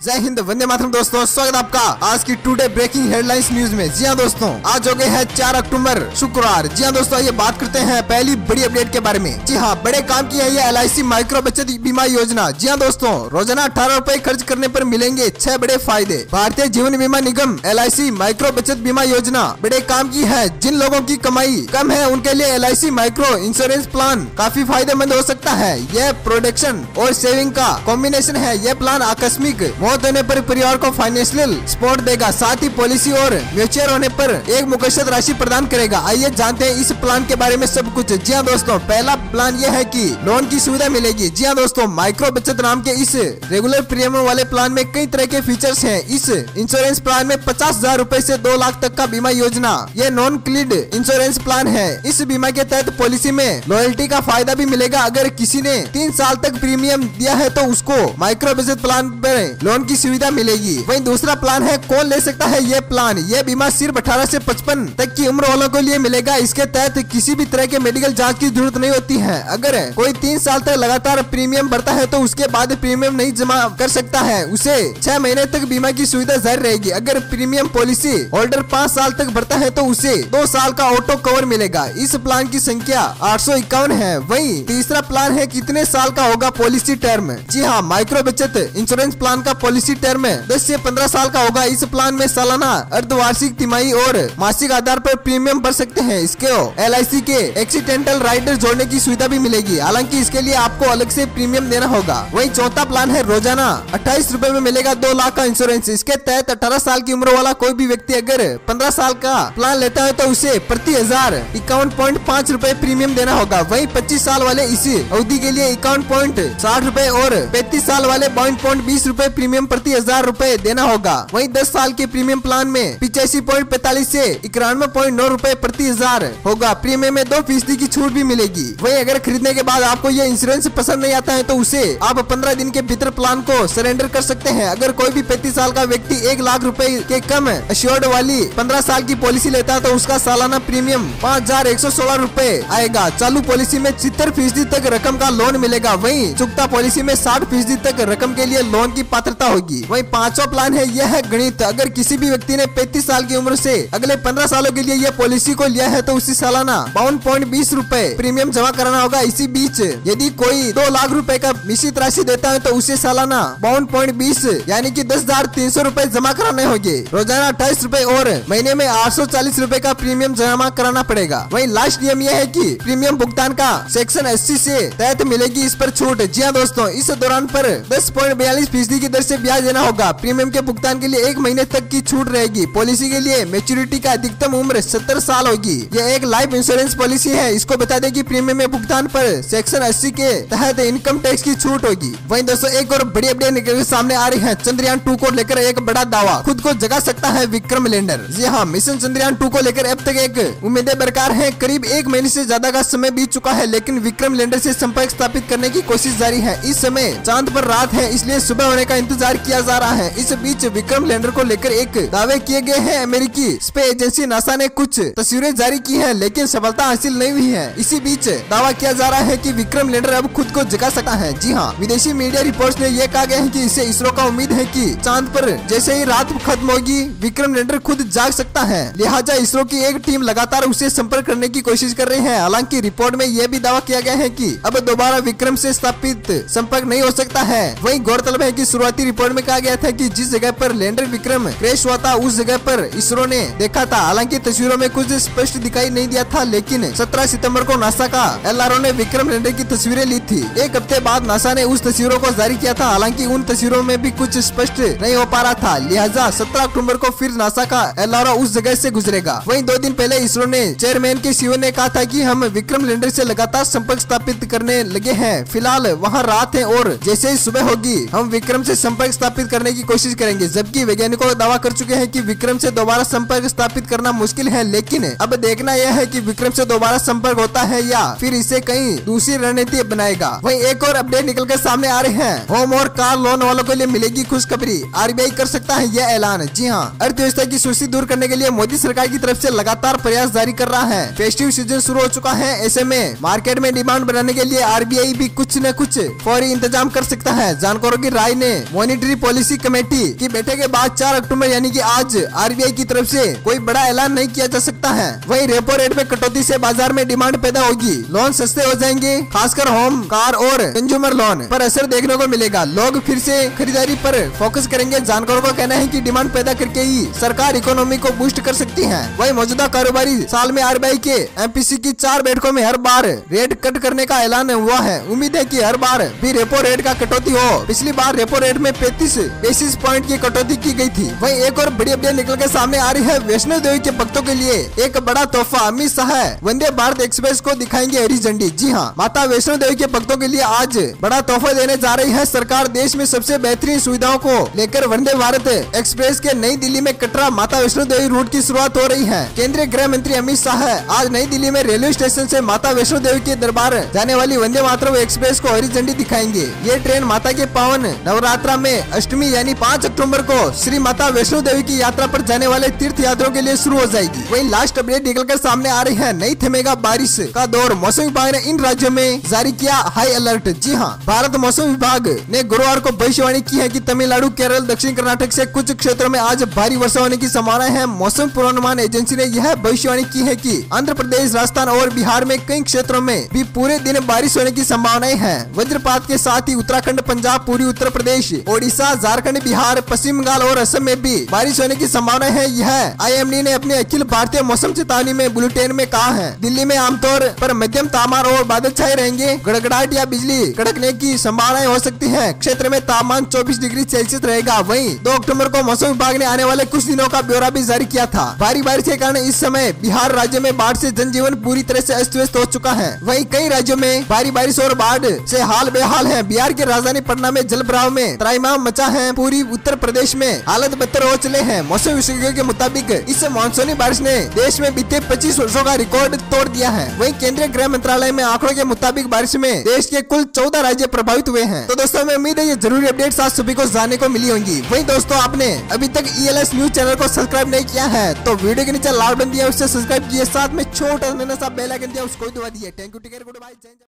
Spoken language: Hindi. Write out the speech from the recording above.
जय हिंद, वंदे मातरम दोस्तों, स्वागत आपका आज की टुडे ब्रेकिंग हेडलाइंस न्यूज़ में। जी हाँ दोस्तों, आज हो गए हैं चार अक्टूबर, शुक्रवार। जी हाँ दोस्तों ये बात करते हैं पहली बड़ी अपडेट के बारे में। जी हाँ बड़े काम की है ये एल माइक्रो बचत बीमा योजना। जी हाँ दोस्तों, रोज़ाना अठारह रूपए खर्च करने पर मिलेंगे छह बड़े फ़ायदे। भारतीय जीवन बीमा निगम LIC माइक्रो बचत बीमा योजना, बड़े काम की है। जिन लोगों की कमाई कम है, उनके लिए LIC माइक्रो इंश्योरेंस प्लान काफ़ी फ़ायदेमंद हो सकता है। यह प्रोडक्शन और सेविंग का कॉम्बिनेशन है। यह प्लान आकस्मिक मौत होने पर परिवार को फाइनेंशियल सपोर्ट देगा। साथ ही पॉलिसी और म्यूचुअल होने पर एक मुकसद राशि प्रदान करेगा। आइए जानते हैं इस प्लान के बारे में सब कुछ। जी हाँ दोस्तों, पहला प्लान ये है कि लोन की सुविधा मिलेगी। जी हाँ दोस्तों माइक्रो बचत नाम के इस रेगुलर प्रीमियम वाले प्लान में कई तरह के फीचर्स हैं। इस इंश्योरेंस प्लान में पचास हज़ार रूपए ऐसी दो लाख तक का बीमा योजना ये नॉन क्लिड इंश्योरेंस प्लान है। इस बीमा के तहत पॉलिसी में लॉयल्टी का फ़ायदा भी मिलेगा। अगर किसी ने तीन साल तक प्रीमियम दिया है तो उसको माइक्रो बचत प्लान पर लोन की सुविधा मिलेगी। वहीं दूसरा प्लान है, कौन ले सकता है ये प्लान ये बीमा सिर्फ़ अठारह से पचपन तक की उम्र वालों के लिए मिलेगा। इसके तहत किसी भी तरह के मेडिकल जाँच की ज़रूरत नहीं होती है। अगर कोई तीन साल तक लगातार प्रीमियम बढ़ता है तो उसके बाद प्रीमियम नहीं जमा कर सकता है। उसे छह महीने तक बीमा की सुविधा जारी रहेगी। अगर प्रीमियम पॉलिसी होल्डर पाँच साल तक बढ़ता है तो उसे दो साल का ऑटो कवर मिलेगा। इस प्लान की संख्या आठ सौ इक्यावन है। वही तीसरा प्लान है, कितने साल का होगा पॉलिसी टर्म जी हाँ माइक्रो बचत इंश्योरेंस प्लान का पॉलिसी टर्म दस से पंद्रह साल का होगा इस प्लान में सालाना अर्धवार्षिक तिमाही और मासिक आधार पर प्रीमियम भर सकते हैं। इसके एल के एक्सीडेंटल राइडर जोड़ने की सुविधा भी मिलेगी। हालाँकि इसके लिए आपको अलग से प्रीमियम देना होगा। वही चौथा प्लान है रोज़ाना। अट्ठाईस रूपए में मिलेगा दो लाख का इंश्योरेंस इसके तहत अठारह साल की उम्र वाला कोई भी व्यक्ति अगर पंद्रह साल का प्लान लेता है तो उसे प्रति हज़ार इक्यावन पॉइंट पाँच रूपए प्रीमियम देना होगा। वही पच्चीस साल वाले इसी अवधि के लिए इक्यावन पॉइंट साठ रूपए और पैंतीस साल वाले बावन पॉइंट बीस रूपए प्रीमियम प्रति हज़ार रूपए देना होगा। वहीं 10 साल के प्रीमियम प्लान में पिचासी पॉइंट पैतालीस ऐसी इक्यानवे पॉइंट नौ रूपए प्रति हज़ार होगा। प्रीमियम में दो फ़ीसदी की छूट भी मिलेगी। वही अगर खरीदने के बाद आपको ये इंश्योरेंस पसंद नहीं आता है तो उसे आप पंद्रह दिन के भीतर प्लान को सरेंडर कर सकते हैं। अगर कोई भी पैंतीस साल का व्यक्ति एक लाख रूपए के कम अश्योर्ड वाली पंद्रह साल की पॉलिसी लेता है तो उसका सालाना प्रीमियम पाँच हज़ार एक सौ सोलह रूपए आएगा। चालू पॉलिसी में छिहत्तर फ़ीसदी तक रकम का लोन मिलेगा। वही चुकता पॉलिसी में साठ फ़ीसदी तक रकम के लिए लोन की पात्रता होगी। वही पांचवा प्लान है यह है गणित। अगर किसी भी व्यक्ति ने पैंतीस साल की उम्र से अगले पंद्रह सालों के लिए यह पॉलिसी को लिया है तो उसी सालाना बावन पॉइंट बीस रूपए प्रीमियम जमा कराना होगा इसी बीच। यदि कोई दो लाख रूपए का निश्चित राशि देता है तो उसे सालाना बावन पॉइंट बीस, यानी की दस हज़ार तीन सौ रूपए जमा कराने होंगे। रोज़ाना अट्ठाईस रूपए और महीने में आठ सौ चालीस रूपए का प्रीमियम जमा कराना पड़ेगा। वही लास्ट नियम यह है की प्रीमियम भुगतान का सेक्शन अस्सी ऐसी तहत मिलेगी, इस पर छूट। जी हाँ दोस्तों, इस दौरान पर दस पॉइंट बयालीस फ़ीसदी की दर ऐसी ब्याज देना होगा। प्रीमियम के भुगतान के लिए एक महीने तक की छूट रहेगी। पॉलिसी के लिए मेच्योरिटी का अधिकतम उम्र सत्तर साल होगी। यह एक लाइफ इंश्योरेंस पॉलिसी है। इसको बता दें कि प्रीमियम में भुगतान पर सेक्शन 80 के तहत इनकम टैक्स की छूट होगी। वही दोस्तों, एक और बड़ी अपडेट निकल सामने आ रही है। चंद्रयान टू को लेकर एक बड़ा दावा। खुद को जगा सकता है विक्रम लैंडर। जी हाँ मिशन चंद्रयान टू को लेकर अब तक एक उम्मीदें बरकार है। करीब एक महीने ऐसी ज़्यादा का समय बीत चुका है, लेकिन विक्रम लैंडर ऐसी संपर्क स्थापित करने की कोशिश जारी है। इस समय चाँद पर रात है, इसलिए सुबह होने का इंतज़ार किया जा रहा है। इस बीच विक्रम लैंडर को लेकर एक दावे किए गए हैं अमेरिकी स्पेस एजेंसी नासा ने कुछ तस्वीरें जारी की हैं, लेकिन सफलता हासिल नहीं हुई है। इसी बीच दावा किया जा रहा है कि विक्रम लैंडर अब खुद को जगा सकता है। जी हाँ विदेशी मीडिया रिपोर्ट ने यह कहा गया है की इसे इसरो का उम्मीद है की चाँद पर जैसे ही रात खत्म होगी, विक्रम लैंडर खुद जाग सकता है। लिहाजा इसरो की एक टीम लगातार उसे संपर्क करने की कोशिश कर रही है। हालाँकि रिपोर्ट में यह भी दावा किया गया है की अब दोबारा विक्रम ऐसी स्थापित संपर्क नहीं हो सकता है। वही गौरतलब है की शुरुआती रिपोर्ट में कहा गया था की जिस जगह पर लैंडर विक्रम क्रैश हुआ था, उस जगह पर इसरो ने देखा था। हालाँकि तस्वीरों में कुछ स्पष्ट दिखाई नहीं दिया था, लेकिन 17 सितंबर को नासा का एल ने विक्रम लैंडर की तस्वीरें ली थी। एक हफ़्ते बाद नासा ने उस तस्वीरों को जारी किया था। हालाँकि उन तस्वीरों में भी कुछ स्पष्ट नहीं हो पा रहा था। लिहाजा 17 अक्टूबर को फिर नासा का एलआरओ उस जगह ऐसी गुजरेगा। वही दो दिन पहले इसरो ने चेयरमैन के सीओ ने कहा था की हम विक्रम लैंडर ऐसी लगातार संपर्क स्थापित करने लगे हैं। फ़िलहाल वहाँ रात है और जैसे ही सुबह होगी, हम विक्रम से संपर्क स्थापित करने की कोशिश करेंगे, जबकि वैज्ञानिकों दावा कर चुके हैं कि विक्रम से दोबारा संपर्क स्थापित करना मुश्किल है, लेकिन अब देखना यह है कि विक्रम से दोबारा संपर्क होता है या फिर इसे कहीं दूसरी रणनीति बनाएगा वहीं एक और अपडेट निकल कर सामने आ रहे हैं। होम और कार लोन वालों के लिए मिलेगी खुशखबरी। आरबीआई कर सकता है यह ऐलान। जी हाँ अर्थव्यवस्था की सुस्ती दूर करने के लिए मोदी सरकार की तरफ़ ऐसी लगातार प्रयास जारी कर रहा है। फेस्टिव सीज़न शुरू हो चुका है। ऐसे में मार्केट में डिमांड बनाने के लिए आरबीआई भी कुछ न कुछ फौरी इंतज़ाम कर सकता है। जानकारों की राय ने मॉनिटरी पॉलिसी कमेटी की बैठक के बाद चार अक्टूबर, यानी कि आज आरबीआई की तरफ़ से कोई बड़ा ऐलान नहीं किया जा सकता है। वही रेपो रेट में कटौती से बाज़ार में डिमांड पैदा होगी। लोन सस्ते हो जाएँगे, खासकर होम कार और कंज्यूमर लोन पर असर देखने को मिलेगा। लोग फिर से खरीदारी पर फोकस करेंगे। जानकारों का कहना है की डिमांड पैदा करके ही सरकार इकोनॉमी को बूस्ट कर सकती है। वही मौजूदा कारोबारी साल में आरबीआई के एमपीसी की चार बैठकों में हर बार रेट कट करने का ऐलान हुआ है। उम्मीद है की हर बार भी रेपो रेट का कटौती हो। पिछली बार रेपो रेट में पैंतीस बेसिस पॉइंट की कटौती की गई थी। वही एक और बड़ी अपडेट निकल के सामने आ रही है, वैष्णो देवी के भक्तों के लिए एक बड़ा तोहफा, अमित शाह वंदे भारत एक्सप्रेस को दिखाएँगे हरी झंडी। जी हाँ माता वैष्णो देवी के भक्तों के लिए आज बड़ा तोहफा देने जा रही है सरकार देश में सबसे बेहतरीन सुविधाओं को लेकर वंदे भारत एक्सप्रेस के नई दिल्ली में कटरा माता वैष्णो देवी रूट की शुरुआत हो रही है। केंद्रीय गृह मंत्री अमित शाह आज नई दिल्ली में रेलवे स्टेशन से माता वैष्णो देवी के दरबार जाने वाली वंदे मातरम एक्सप्रेस को हरी झंडी दिखाएँगे। ये ट्रेन माता के पावन नवरात्रा में अष्टमी यानी पाँच अक्टूबर को श्री माता वैष्णो देवी की यात्रा पर जाने वाले तीर्थ यात्रियों के लिए शुरू हो जाएगी। वही लास्ट अपडेट निकल कर सामने आ रही है। नहीं थमेगा बारिश का दौर मौसम विभाग ने इन राज्यों में जारी किया हाई अलर्ट जी हाँ भारत मौसम विभाग ने गुरुवार को भविष्यवाणी की है की तमिलनाडु, केरल, दक्षिण कर्नाटक ऐसी कुछ क्षेत्रों में आज भारी वर्षा होने की संभावना है। मौसम पूर्वानुमान एजेंसी ने यह भविष्यवाणी की है की आंध्र प्रदेश, राजस्थान और बिहार में कई क्षेत्रों में भी पूरे दिन बारिश होने की संभावनाएँ हैं। वज्रपात के साथ ही उत्तराखंड, पंजाब पूरी उत्तर प्रदेश ओडिशा, झारखंड, बिहार, पश्चिम बंगाल और असम में भी बारिश होने की संभावना है। यह आईएमडी ने अपने अखिल भारतीय मौसम चेतावनी में बुलेटिन में कहा है। दिल्ली में आमतौर पर मध्यम तापमान और बादल छाए रहेंगे। गड़गड़ाहट या बिजली कड़कने की संभावनाएँ हो सकती है। क्षेत्र में तापमान 24 डिग्री सेल्सियस रहेगा। वही दो अक्टूबर को मौसम विभाग ने आने वाले कुछ दिनों का ब्यौरा भी जारी किया था। भारी बारिश के कारण इस समय बिहार राज्य में बाढ़ से जनजीवन पूरी तरह से अस्त व्यस्त हो चुका है। वहीं कई राज्यों में भारी बारिश और बाढ़ से हाल बेहाल है। बिहार की राजधानी पटना में जल में त्राईमाम मचा है पूरी उत्तर प्रदेश में। हालत बदतर हो चले हैं। मौसम विशेषज्ञों के मुताबिक, इस मानसूनी बारिश ने देश में बीते 25 वर्षों का रिकॉर्ड तोड़ दिया है। वहीं केंद्रीय गृह मंत्रालय में आंकड़ों के मुताबिक बारिश में देश के कुल चौदह राज्य प्रभावित हुए हैं। तो दोस्तों मैं उम्मीद है ये ज़रूरी अपडेट आज सभी को जाने को मिली होंगी। वही दोस्तों, आपने अभी तक ई न्यूज़ चैनल को सब्सक्राइब नहीं किया है तो वीडियो के नीचे लाल बन दिया, उससे सब्सक्राइब किए, साथ में छोटा सा बेल दिया, उसको दबा दिया thank you take good bye